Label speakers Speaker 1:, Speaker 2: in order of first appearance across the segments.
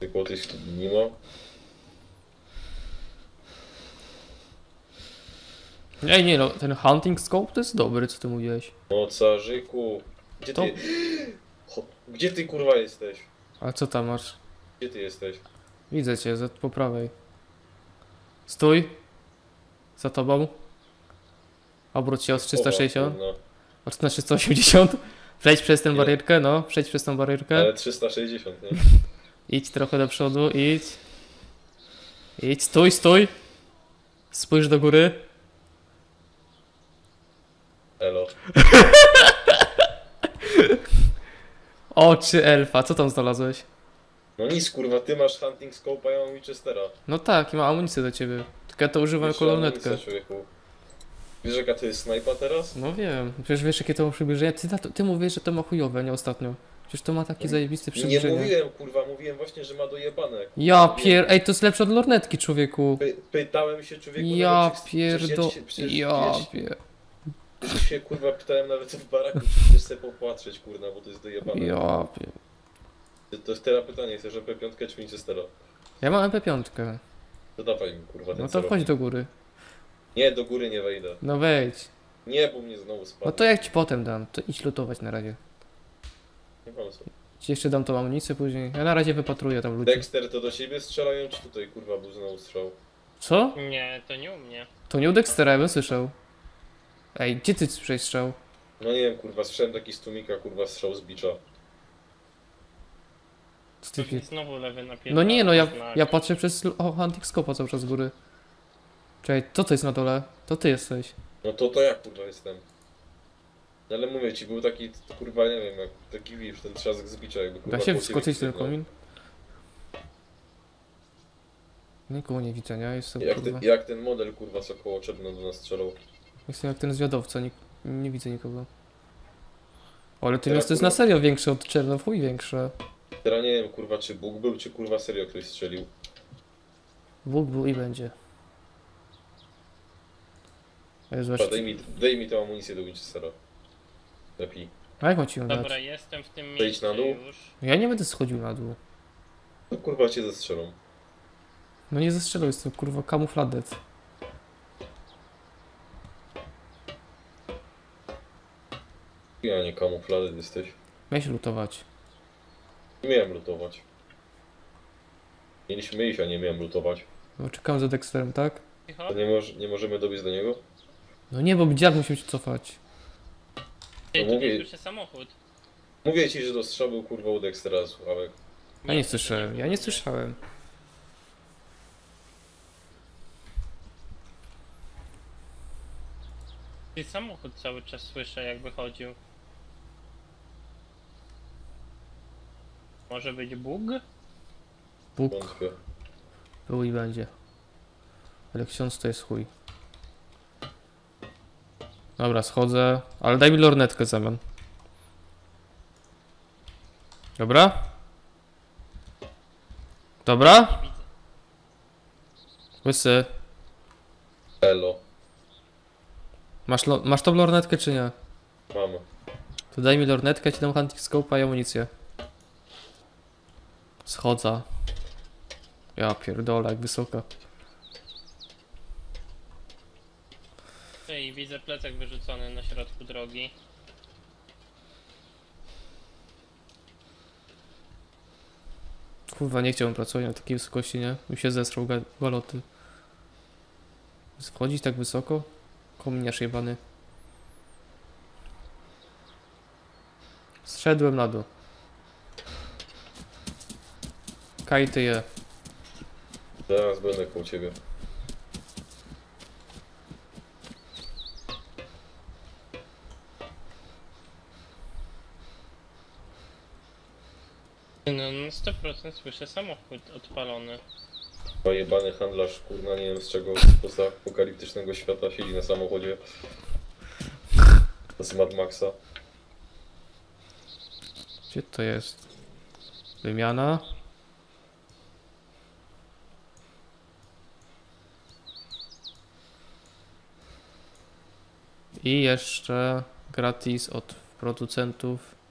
Speaker 1: Tylko tych tu nie ma.
Speaker 2: Ej, nie no, ten hunting scope to jest dobry, co ty mówiłeś.
Speaker 1: Mocarzyku. Gdzie
Speaker 2: To-
Speaker 1: ty... Cho- Gdzie ty kurwa jesteś?
Speaker 2: A co tam masz?
Speaker 1: Gdzie ty jesteś?
Speaker 2: Widzę cię, za, po prawej. Stój. Za tobą. Obróć się od 360.
Speaker 1: No,
Speaker 2: na 380. Przejdź przez tę barierkę, no. Przejdź przez tą barierkę.
Speaker 1: ale 360, nie?
Speaker 2: Idź trochę do przodu, idź. Idź, stój, stój. Spójrz do góry.
Speaker 1: Elo.
Speaker 2: Oczy elfa, co tam znalazłeś?
Speaker 1: No nic kurwa, ty masz hunting scope, a ja mam Winchestera.
Speaker 2: No tak, i ma amunicję do ciebie. Tylko ja to używam jako
Speaker 1: człowieku. Wiesz jaka to jest snajpa teraz?
Speaker 2: No wiem, przecież wiesz jakie to ma przybliżenie. Ty, ty mówisz, że to ma chujowe, nie ostatnio. Przecież to ma takie zajebiste
Speaker 1: Nie
Speaker 2: przybliżenie.
Speaker 1: mówiłem kurwa, mówiłem właśnie, że ma dojebane.
Speaker 2: Ja pier... Ej, to jest lepsze od lornetki, człowieku.
Speaker 1: Py pytałem się człowieku
Speaker 2: Ja pierdo... Ja pier...
Speaker 1: przecież się kurwa pytałem nawet w baraku, czy chcesz sobie popatrzeć kurwa, bo to jest dojebane.
Speaker 2: Ja pier...
Speaker 1: To jest teraz pytanie, chcesz MP5 czy Winchestera?
Speaker 2: Ja mam MP5.
Speaker 1: To dawaj mi kurwa ten
Speaker 2: No to chodź do góry.
Speaker 1: Nie, do góry nie wejdę.
Speaker 2: No wejdź.
Speaker 1: Nie, bo mnie znowu spadł.
Speaker 2: No to jak ci potem dam, to idź lutować na razie.
Speaker 1: Nie mam co.
Speaker 2: Ci jeszcze dam tą amunicję później. Ja na razie wypatruję tam ludzi.
Speaker 1: Dexter to do siebie strzelają, czy tutaj kurwa był znowu strzał?
Speaker 2: Co?
Speaker 3: Nie, to nie u mnie.
Speaker 2: To nie u Dextera, ja bym słyszał. Ej, gdzie ty przejstrzał?
Speaker 1: No nie wiem, kurwa, słyszałem taki z tłumika, kurwa, strzał z bicza.
Speaker 2: Co ty
Speaker 3: znowu lewy napierdala.
Speaker 2: No nie no, ja, ja patrzę przez l- o, hunting scope'a cały czas z góry. Czekaj, co to jest na dole? To ty jesteś.
Speaker 1: No to to ja kurwa jestem. No Ale mówię ci, był taki, kurwa, nie wiem, jak taki wiesz, ten trzask z jakby kurwa
Speaker 2: Da się wskoczyć ten komin? Nikogo nie widzę, nie? Jestem
Speaker 1: Jak,
Speaker 2: kurwa.
Speaker 1: ten, jak ten model, kurwa, co koło Czerno do nas strzelał.
Speaker 2: Jestem jak ten zwiadowca, nie, nie widzę nikogo. O, ale ty
Speaker 1: Teraz
Speaker 2: miasto jest
Speaker 1: kurwa-
Speaker 2: na serio większe od Czerno, chuj większe.
Speaker 1: Teraz nie wiem, kurwa, czy Bóg był, czy kurwa serio ktoś strzelił.
Speaker 2: Bóg był i będzie. Zobacz.
Speaker 1: daj mi, daj mi tę amunicję do Winchestera. Lepiej.
Speaker 2: A jak mam ci ją dać?
Speaker 3: Dobra, jestem w tym
Speaker 1: Zejdź
Speaker 3: miejscu
Speaker 1: na dół.
Speaker 3: już.
Speaker 2: Ja nie będę schodził na dół.
Speaker 1: To kurwa cię zestrzelą.
Speaker 2: No nie zestrzelał, jestem kurwa kamufladec.
Speaker 1: Ja nie kamufladę jesteś.
Speaker 2: Miałeś lutować.
Speaker 1: Nie miałem lutować. Mieliśmy iść, a nie miałem lutować.
Speaker 2: No czekam za Dexterem, tak?
Speaker 3: Cicho.
Speaker 1: To nie, moż, nie możemy dobiec do niego?
Speaker 2: No nie, bo dziad musimy się cofać.
Speaker 1: No
Speaker 3: tu
Speaker 1: mówię-
Speaker 3: jest już samochód.
Speaker 1: Mówię ci, że do strzału był kurwa u Dextera, słuchawek.
Speaker 2: Ja nie słyszałem, ja nie słyszałem.
Speaker 3: Ty samochód cały czas słyszę jakby chodził. Może być Bóg?
Speaker 2: Bóg
Speaker 1: Wątpię.
Speaker 2: był i będzie. Ale ksiądz to jest chuj. Dobra, schodzę. Ale daj mi lornetkę zamian. Dobra? Dobra? Łysy.
Speaker 1: Elo.
Speaker 2: Masz, lo- masz tą lornetkę czy nie?
Speaker 1: Mamy.
Speaker 2: To daj mi lornetkę, ja ci dam hunting scope'a i amunicję. Schodza. Ja pierdolę, jak
Speaker 3: Ej, widzę plecak wyrzucony na środku drogi.
Speaker 2: Kurwa, nie chciałbym pracować na takiej wysokości, nie? Mi się zesrał ga- galoty. Wchodzić tak wysoko? Kominiarz jebany. Zszedłem na dół. Kaj ty je.
Speaker 1: Zaraz będę koło ciebie.
Speaker 3: No na 100% słyszę samochód odpalony.
Speaker 1: Chyba jebany handlarz, kurna, nie wiem z czego, poza apokaliptycznego świata siedzi na samochodzie. Z Mad Maxa.
Speaker 2: Gdzie to jest? Wymiana. I jeszcze gratis od producentów.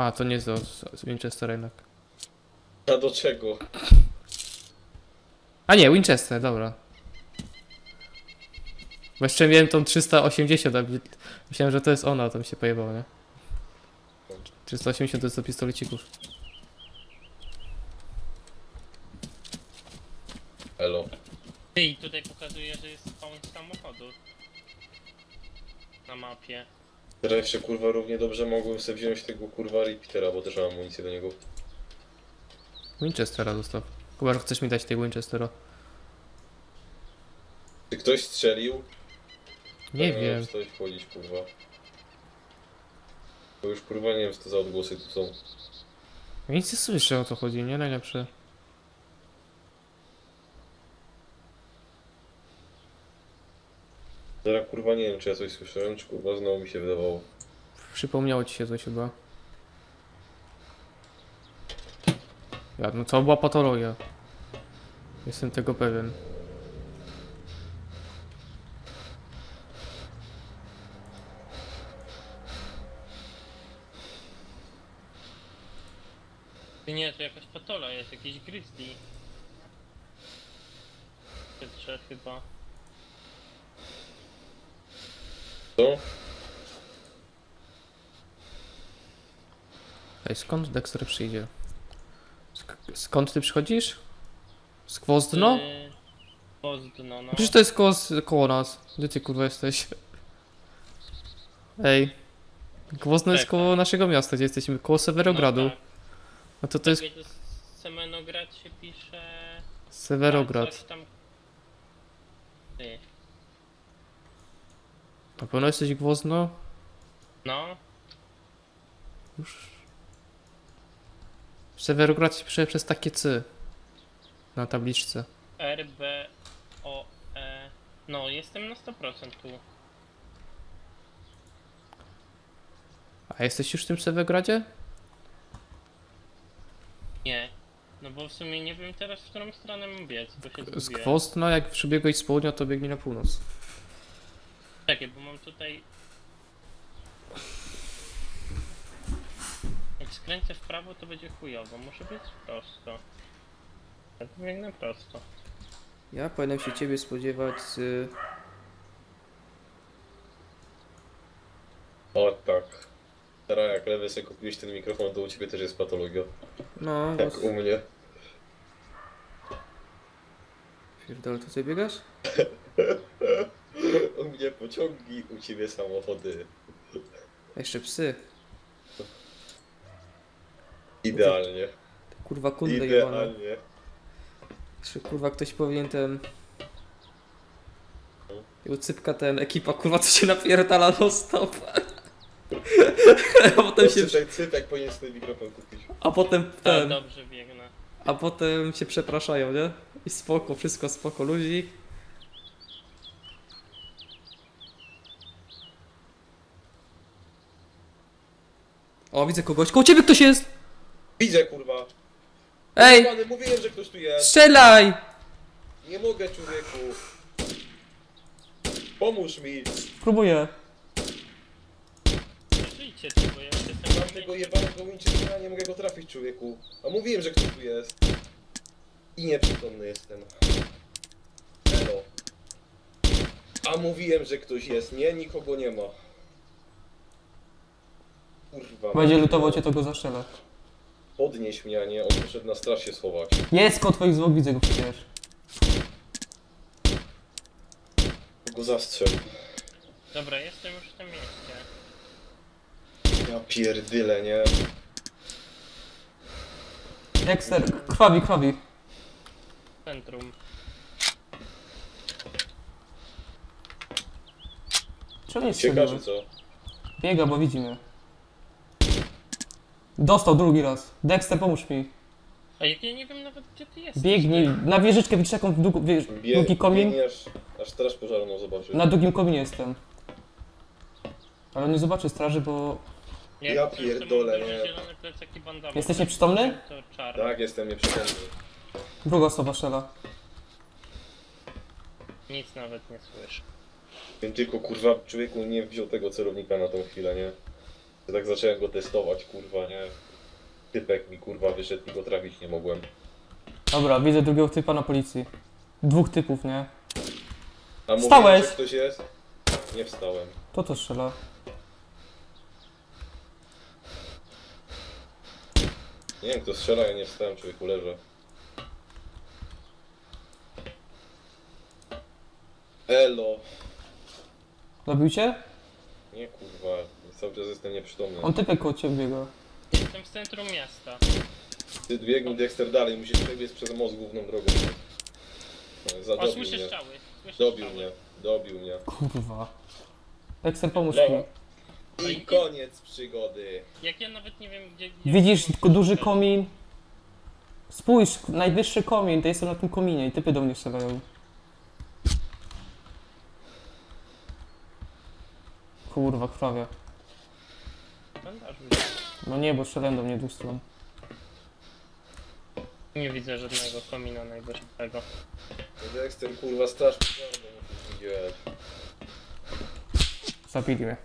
Speaker 2: A, to nie z z Winchester jednak.
Speaker 1: A do czego?
Speaker 2: A nie, Winchester, dobra. Bo jeszcze miałem tą 380, a myślałem, że to jest ona, to mi się pojebało, nie? 380 to jest do pistolecików.
Speaker 1: Elo.
Speaker 3: Ty, i tutaj pokazuje, że jest spawn samochodu. Na mapie.
Speaker 1: Teraz jeszcze kurwa równie dobrze mogłem sobie wziąć tego kurwa repeatera, bo też mam amunicję do niego.
Speaker 2: Winchestera zostaw. Chyba, że chcesz mi dać tego Winchestera.
Speaker 1: Czy ktoś strzelił?
Speaker 2: Nie
Speaker 1: Tak,
Speaker 2: wiem.
Speaker 1: Coś wchodzić kurwa. Bo już kurwa nie wiem co to za odgłosy tu są.
Speaker 2: Ja nic nie słyszę o co chodzi, nie? Najlepsze.
Speaker 1: Teraz kurwa nie wiem czy ja coś słyszałem, czy kurwa znowu mi się wydawało.
Speaker 2: Przypomniało ci się coś chyba. Ja, no to była patologia. Jestem tego pewien.
Speaker 3: Ty nie, to jakaś patola jest, jakiś grizzly. Pietrze chyba.
Speaker 1: Co?
Speaker 2: Ej, skąd Dexter przyjdzie? Sk skąd ty przychodzisz? Z Gwozdno?
Speaker 3: Yy, Pozdno, no.
Speaker 2: Przecież to jest koło, koło nas. Gdzie ty kurwa jesteś? Ej. Gwozdno jest
Speaker 3: Czekaj.
Speaker 2: koło naszego miasta, gdzie jesteśmy, koło Sewerogradu.
Speaker 3: No, tak.
Speaker 2: No to to jest
Speaker 3: to Semenograd się pisze...
Speaker 2: Sewerograd.
Speaker 3: Coś tam... Ty.
Speaker 2: Na pewno jesteś Gwozdno?
Speaker 3: No,
Speaker 2: Już. Sewerograd się pisze przez takie C. Na tabliczce.
Speaker 3: R, B, O, E... No, jestem na 100% tu.
Speaker 2: A jesteś już w tym Sewergradzie?
Speaker 3: Nie. No bo w sumie nie wiem teraz, w którą stronę mam biec, bo się
Speaker 2: Z
Speaker 3: zgubiłem.
Speaker 2: Gwozdno, jak przybiegłeś z południa, to biegnie na północ.
Speaker 3: Czekaj, bo mam tutaj... Jak skręcę w prawo, to będzie chujowo. Muszę być prosto. Ja tu biegnę prosto.
Speaker 2: Ja powinienem się ciebie spodziewać z...
Speaker 1: O tak. Teraz jak lewy sobie kupiłeś ten mikrofon, to u ciebie też jest patologia.
Speaker 2: No,
Speaker 1: Jak u mnie.
Speaker 2: Pierdol, to ty biegasz?
Speaker 1: Pociągi, u ciebie samochody.
Speaker 2: A jeszcze psy.
Speaker 1: Idealnie.
Speaker 2: Kurwa jebane.
Speaker 1: Idealnie.
Speaker 2: Jeszcze kurwa ktoś powinien ten... I ucypka ten ekipa kurwa co się napierdala no stop. a potem się...
Speaker 1: Tutaj cypek powinien sobie mikrofon kupić.
Speaker 2: A potem
Speaker 3: Tak,
Speaker 2: ten...
Speaker 3: dobrze biegnę.
Speaker 2: A potem się przepraszają, nie? I spoko, wszystko spoko, ludzi. O, widzę kogoś. Koło ciebie ktoś jest!
Speaker 1: Widzę kurwa.
Speaker 2: Ej!
Speaker 1: Pany, mówiłem, że ktoś tu jest.
Speaker 2: Strzelaj!
Speaker 1: Nie mogę człowieku. Pomóż mi.
Speaker 2: Próbuję.
Speaker 3: Żyjcie tu, bo ja już jestem
Speaker 1: Mam tego jebanego Winchestera, nie mogę go trafić człowieku. A mówiłem, że ktoś tu jest. I nieprzytomny jestem. Elo. A mówiłem, że ktoś jest. Nie, nikogo nie ma. Kurwa.
Speaker 2: Będzie lutował cię, to go zaszczelę.
Speaker 1: Podnieś mnie, a nie on poszedł na straż się schować.
Speaker 2: Jest koło twoich zwłok, widzę go przecież.
Speaker 1: Go zastrzel.
Speaker 3: Dobra, jestem już w tym mieście.
Speaker 1: Ja pierdyle, nie?
Speaker 2: Dexter, krwawi, krwawi.
Speaker 3: Centrum.
Speaker 2: Czemu nie
Speaker 1: Ciekawe co?
Speaker 2: Biega, bo widzimy. Dostał drugi raz. Dexter, pomóż mi.
Speaker 3: A jak ja nie wiem nawet gdzie ty jesteś.
Speaker 2: Biegnij na wieżyczkę, widzisz jaką dług,
Speaker 1: Bie,
Speaker 2: długi komin?
Speaker 1: biegnie aż, straż pożarną zobaczy.
Speaker 2: Na drugim kominie jestem. Ale nie zobaczy straży, bo...
Speaker 3: Jak
Speaker 1: Ja
Speaker 3: coś, to mam
Speaker 1: pierdolę,
Speaker 3: duży
Speaker 1: nie.
Speaker 3: zielony plecak i bandana.
Speaker 2: Jesteś nieprzytomny?
Speaker 3: To czarny.
Speaker 1: Tak, jestem nieprzytomny.
Speaker 2: Druga osoba strzela.
Speaker 3: Nic nawet nie słyszę.
Speaker 1: Bym tylko kurwa człowieku nie wziął tego celownika na tą chwilę, nie? Ja tak zacząłem go testować, kurwa, nie? Typek mi kurwa wyszedł i go trafić nie mogłem.
Speaker 2: Dobra, widzę drugiego typa na policji. Dwóch typów, nie?
Speaker 1: A mówiłem,
Speaker 2: Wstałeś?
Speaker 1: że ktoś jest? Nie wstałem.
Speaker 2: To to strzela.
Speaker 1: Nie wiem kto strzela, ja nie wstałem, człowieku leżę. Elo.
Speaker 2: Zabił cię?
Speaker 1: Nie kurwa, cały czas jestem nieprzytomny.
Speaker 2: On typek koło ciebie biega.
Speaker 3: Jestem w centrum miasta.
Speaker 1: Ty biegnij Dexter dalej, musisz przebiec przez most główną drogą. No,
Speaker 3: O,
Speaker 1: Zadobił
Speaker 3: słyszę
Speaker 1: mnie.
Speaker 3: strzały. Słyszę
Speaker 1: Dobił
Speaker 3: strzały.
Speaker 1: mnie, dobił mnie.
Speaker 2: Kurwa. Dexter, pomóż mi.
Speaker 1: I koniec przygody.
Speaker 3: Jak ja nawet nie wiem gdzie... gdzie
Speaker 2: Widzisz tylko duży komin? Spójrz, najwyższy komin, to jestem na tym kominie i typy do mnie strzelają. Kurwa, krwawie. No nie, bo strzelają do mnie dwóch stron.
Speaker 3: Nie widzę żadnego komina najwyższego.
Speaker 1: Dexter kurwa straż pożarną.
Speaker 2: Zabili mnie.